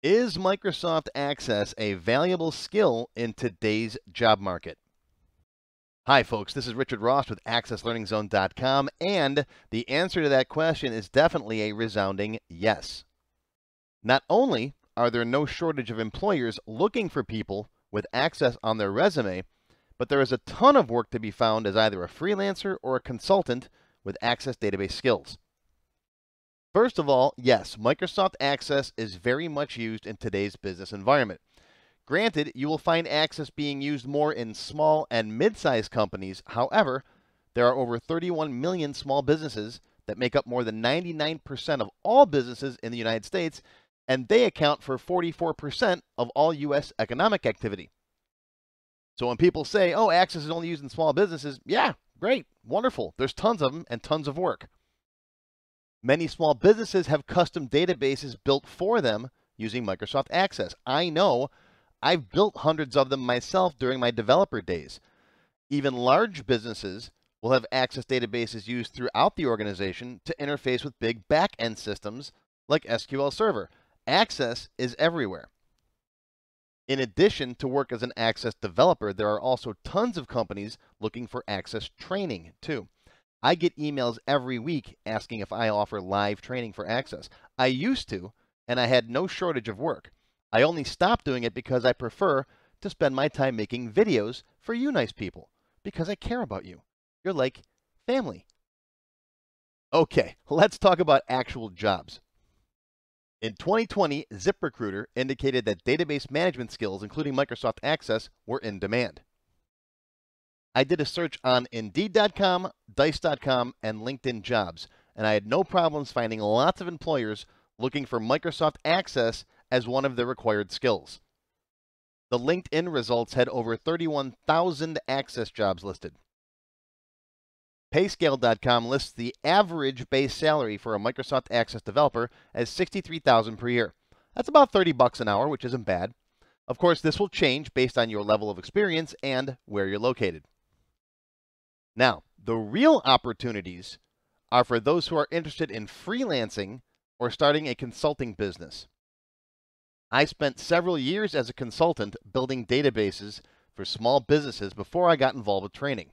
Is Microsoft Access a valuable skill in today's job market? Hi, folks. This is Richard Rost with AccessLearningZone.com, and the answer to that question is definitely a resounding yes. Not only are there no shortage of employers looking for people with access on their resume, but there is a ton of work to be found as either a freelancer or a consultant with Access database skills. First of all, yes, Microsoft Access is very much used in today's business environment. Granted, you will find Access being used more in small and mid-sized companies. However, there are over 31 million small businesses that make up more than 99% of all businesses in the United States, and they account for 44% of all U.S. economic activity. So when people say, oh, Access is only used in small businesses, yeah, great, wonderful. There's tons of them and tons of work. Many small businesses have custom databases built for them using Microsoft Access. I know I've built hundreds of them myself during my developer days. Even large businesses will have Access databases used throughout the organization to interface with big back-end systems like SQL Server. Access is everywhere. In addition to work as an Access developer, there are also tons of companies looking for Access training too. I get emails every week asking if I offer live training for Access. I used to, and I had no shortage of work. I only stopped doing it because I prefer to spend my time making videos for you nice people, because I care about you. You're like family. Okay, let's talk about actual jobs. In 2020, ZipRecruiter indicated that database management skills, including Microsoft Access, were in demand. I did a search on Indeed.com, Dice.com, and LinkedIn Jobs, and I had no problems finding lots of employers looking for Microsoft Access as one of their required skills. The LinkedIn results had over 31,000 Access jobs listed. Payscale.com lists the average base salary for a Microsoft Access developer as 63000 per year. That's about 30 bucks an hour, which isn't bad. Of course, this will change based on your level of experience and where you're located. Now, the real opportunities are for those who are interested in freelancing or starting a consulting business. I spent several years as a consultant building databases for small businesses before I got involved with training.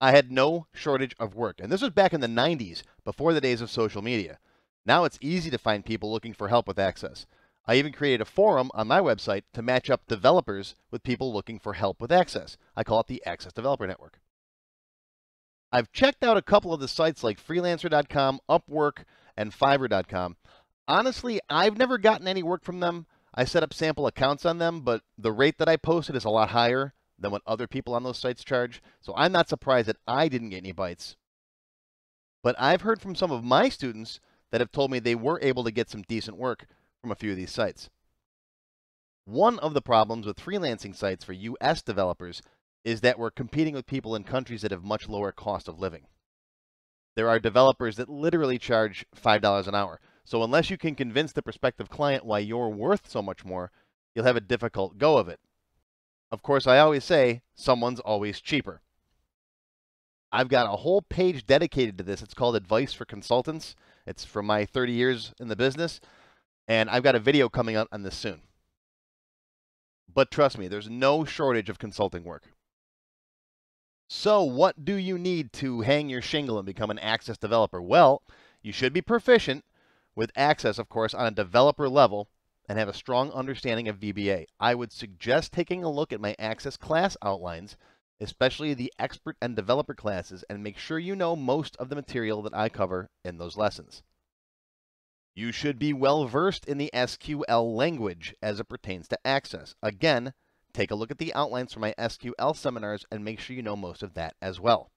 I had no shortage of work. And this was back in the 90s, before the days of social media. Now it's easy to find people looking for help with access. I even created a forum on my website to match up developers with people looking for help with access. I call it the Access Developer Network. I've checked out a couple of the sites like freelancer.com, Upwork, and fiverr.com. Honestly, I've never gotten any work from them. I set up sample accounts on them, but the rate that I posted is a lot higher than what other people on those sites charge. So I'm not surprised that I didn't get any bites. But I've heard from some of my students that have told me they were able to get some decent work from a few of these sites. One of the problems with freelancing sites for US developers is that we're competing with people in countries that have much lower cost of living. There are developers that literally charge $5 an hour. So unless you can convince the prospective client why you're worth so much more, you'll have a difficult go of it. Of course, I always say someone's always cheaper. I've got a whole page dedicated to this. It's called Advice for Consultants. It's from my 30 years in the business, and I've got a video coming out on this soon. But trust me, there's no shortage of consulting work. So, what do you need to hang your shingle and become an Access developer? Well, you should be proficient with Access, of course, on a developer level and have a strong understanding of VBA. I would suggest taking a look at my Access class outlines, especially the expert and developer classes, and make sure you know most of the material that I cover in those lessons. You should be well versed in the SQL language as it pertains to Access. Again, take a look at the outlines for my SQL seminars and make sure you know most of that as well.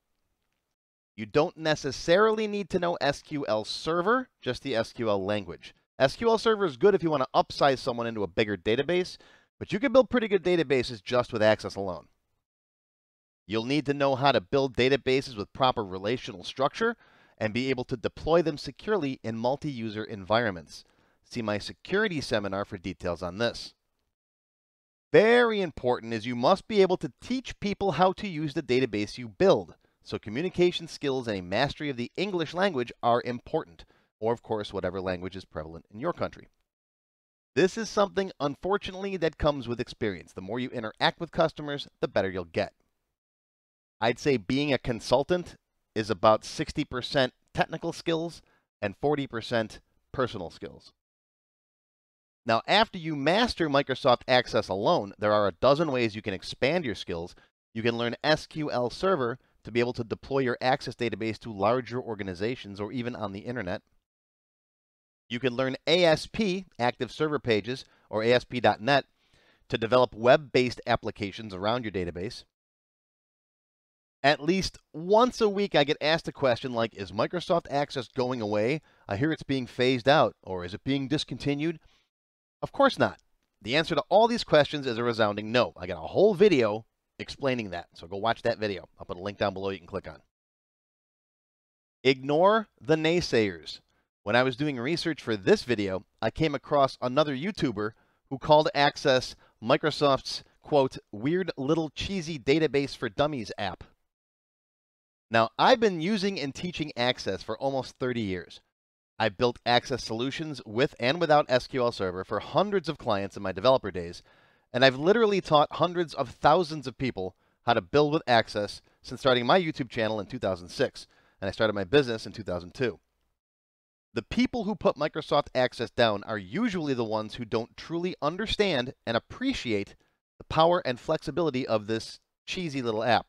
You don't necessarily need to know SQL Server, just the SQL language. SQL Server is good if you want to upsize someone into a bigger database, but you can build pretty good databases just with Access alone. You'll need to know how to build databases with proper relational structure and be able to deploy them securely in multi-user environments. See my security seminar for details on this. Very important is you must be able to teach people how to use the database you build. So communication skills and a mastery of the English language are important or of course, whatever language is prevalent in your country. This is something, unfortunately, that comes with experience. The more you interact with customers, the better you'll get. I'd say being a consultant is about 60% technical skills and 40% personal skills. Now, after you master Microsoft Access alone, there are a dozen ways you can expand your skills. You can learn SQL Server to be able to deploy your Access database to larger organizations or even on the internet. You can learn ASP, Active Server Pages, or ASP.NET, to develop web-based applications around your database. At least once a week, I get asked a question like, is Microsoft Access going away? I hear it's being phased out, or is it being discontinued? Of course not. The answer to all these questions is a resounding no. I got a whole video explaining that, so go watch that video. I'll put a link down below you can click on. Ignore the naysayers. When I was doing research for this video, I came across another YouTuber who called Access Microsoft's, quote, weird little cheesy database for dummies app. Now, I've been using and teaching Access for almost 30 years. I've built Access solutions with and without SQL Server for hundreds of clients in my developer days, and I've literally taught hundreds of thousands of people how to build with Access since starting my YouTube channel in 2006, and I started my business in 2002. The people who put Microsoft Access down are usually the ones who don't truly understand and appreciate the power and flexibility of this cheesy little app.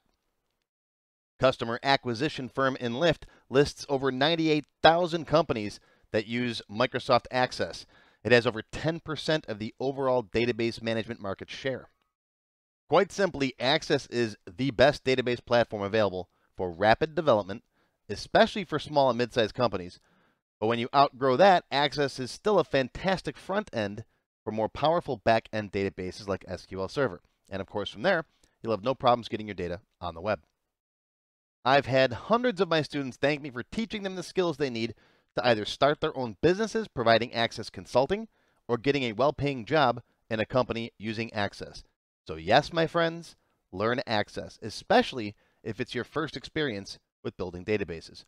Customer acquisition firm Enlyft lists over 98,000 companies that use Microsoft Access. It has over 10% of the overall database management market share. Quite simply, Access is the best database platform available for rapid development, especially for small and mid-sized companies, but when you outgrow that, Access is still a fantastic front end for more powerful back end databases like SQL Server. And of course, from there, you'll have no problems getting your data on the web. I've had hundreds of my students thank me for teaching them the skills they need to either start their own businesses providing Access consulting or getting a well paying job in a company using Access. So, yes, my friends, learn Access, especially if it's your first experience with building databases.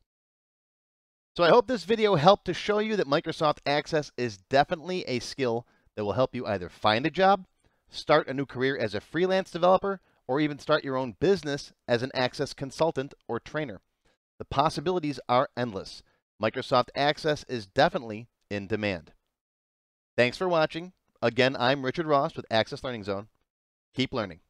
So I hope this video helped to show you that Microsoft Access is definitely a skill that will help you either find a job, start a new career as a freelance developer, or even start your own business as an Access consultant or trainer. The possibilities are endless. Microsoft Access is definitely in demand. Thanks for watching. Again, I'm Richard Rost with Access Learning Zone. Keep learning.